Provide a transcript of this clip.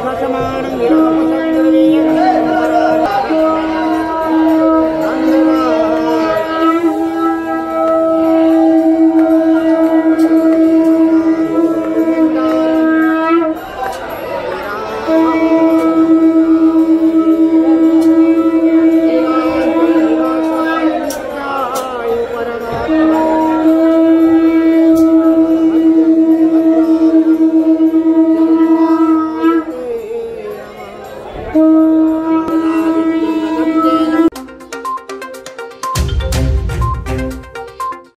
भाषमाणं